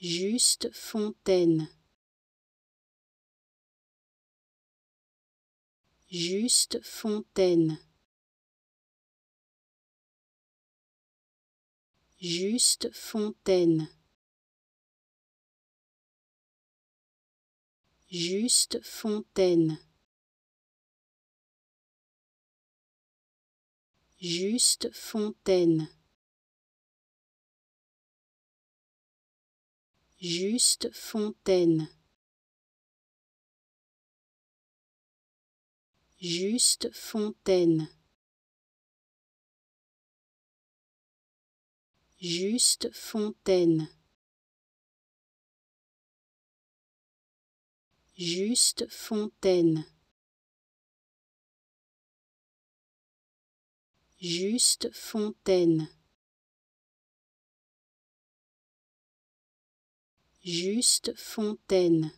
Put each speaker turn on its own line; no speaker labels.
Juste fontaine. Juste fontaine. Juste fontaine. Juste fontaine. Juste fontaine. Juste fontaine. Juste fontaine. Juste fontaine. Juste fontaine. Juste fontaine. Juste fontaine.